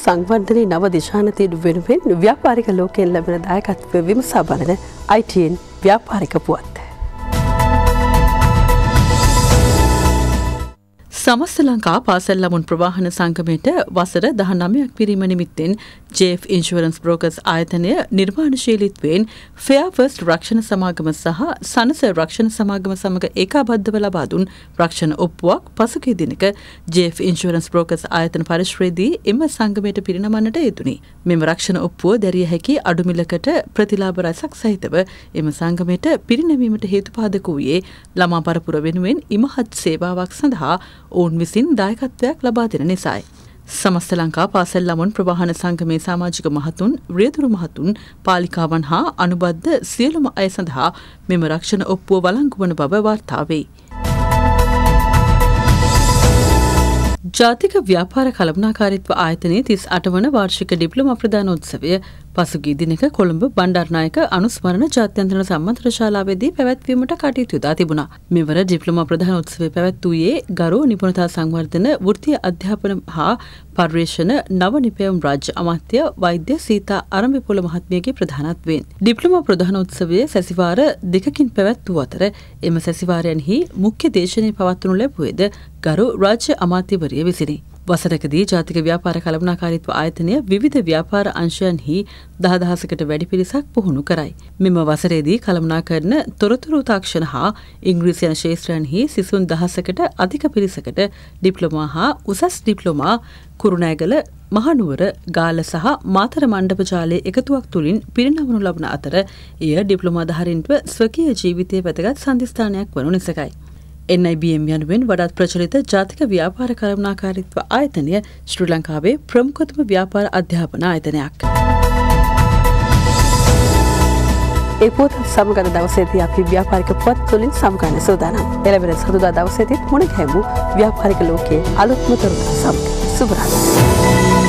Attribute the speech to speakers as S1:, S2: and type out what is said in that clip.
S1: සංවර්ධනයේ නව දිශානතීන් වෙනුවෙන් ව්‍යාපාරික ලෝකයෙන් ලැබෙන දායකත්වය විමසා බලන ITN ව්‍යාපාරික පුවත්.
S2: සමස්ත ලංකා පාසල් ළමුන් ප්‍රවාහන සංගමයට වසර දහනමයක් පිරීම නිමිත්තෙන් ජේෆ් ඉන්ශුවරන්ස් බ්‍රෝකස් ආයතනය නිර්මාණශීලිත්වයෙන් ෆෙයාෆර්ස් රක්ෂණ සමාගම සහ සනස රක්ෂණ සමාගම සමඟ ඒකාබද්ධව ලබා දුන් රක්ෂණ ඔප්පුවක් පසුගිය දිනක ජේෆ් ඉන්ශුවරන්ස් බ්‍රෝකස් ආයතන පරිශ්‍රයේදී එම සංගමයට පිරිනමන්නට යෙදුණි. මෙම රක්ෂණ ඔප්පුව දැරිය හැකි අඩුමිලකට ප්‍රතිලාභ රැසක් සහිතව එම සංගමයට පිරිනැමීමට හේතුපාදක වූයේ ළමා පරපුර වෙනුවෙන් ඉමහත් සේවාවක් සඳහා ඔවුන් විසින් දායකත්වයක් ලබා දෙන නිසායි. සමස්ත ලංකා පාසල් ළමුන් ප්‍රවාහන සංගමේ සමාජික මහතුන් රියදුරු මහතුන් පාලිකාවන් හා අනුබද්ධ සියලුම අය සඳහා මෙම රක්ෂණ ඔප්පුව වලංගු වන බව වාර්තාවේ. ජාතික ව්‍යාපාර කළමනාකාරිත්ව ආයතනයේ තිස් අටවන වාර්ෂික ඩිප්ලොම ප්‍රධානෝත්සවය පසුගිය දිනක කොළඹ බණ්ඩාරනායක අනුස්මරණ ජාත්‍යන්තර සම්මන්ත්‍රණ ශාලාවේදී පැවැත්වීමට කටයුතු යොදා තිබුණා. මෙවර ඩිප්ලොමා ප්‍රධානෝත්සවය පැවැත්වුවේ ගරු නිපුණතා සංවර්ධන වෘත්තීය අධ්‍යාපන හා පර්යේෂණ නව නිපැයුම් රාජ්‍ය අමාත්‍ය වෛද්‍ය සීතා අරඹපොළ මහත්මියගේ ප්‍රධානත්වයෙන්. ඩිප්ලොමා ප්‍රධානෝත්සවය සැසිවාර දෙකකින් පැවැත් වූ අතර එම සැසිවාරයන්හි මුඛ්‍ය දේශනය පවත්වනු ලැබුවේද ගරු රාජ්‍ය අමාත්‍යවරිය විසිනි. වසරකදී ජාතික ව්‍යාපාර කළමනාකාරීත්ව ආයතනය විවිධ ව්‍යාපාර අංශයන්හි දහදහසකට වැඩි පිරිසක් පුහුණු කරයි. මෙම වසරේදී කළමනා කරන තොරතුරු තාක්ෂණ හා ඉංග්‍රීසි යන ශේත්‍රයන්හි සිසුන් දහසකට අධික පිරිසකට ඩිප්ලොමා හා උසස් ඩිප්ලොමා කුරුණෑගල මහනුවර ගාල සහ මාතර මණ්ඩප ජාලය එකතුවක් තුළින් පිරිනවනු ලබන අතර එය ඩිප්ලොමාධහරින්ටව ස්වකීය ජීවිතය වැදගත් සන්ධස්ථානයක් වනු නිසකයි. NIBM යනුවෙන් වඩාත් ප්‍රචලිත ජාතික ව්‍යාපාර කළමනාකාරීත්ව ආයතනය ශ්‍රී ලංකාවේ ප්‍රමුඛතම ව්‍යාපාර අධ්‍යාපන ආයතනයක්.
S1: ඒ පොත් සමගන දවසේදී අපි ව්‍යාපාරික පුවත් තුළින් සමගන්න සූදානම්. එළවෙන සතුදා දවසේදීත් මුණ ගැහුණු ව්‍යාපාරික ලෝකයේ අලුත්ම තොරතුරු සමග සුබ රාත්‍රියක්.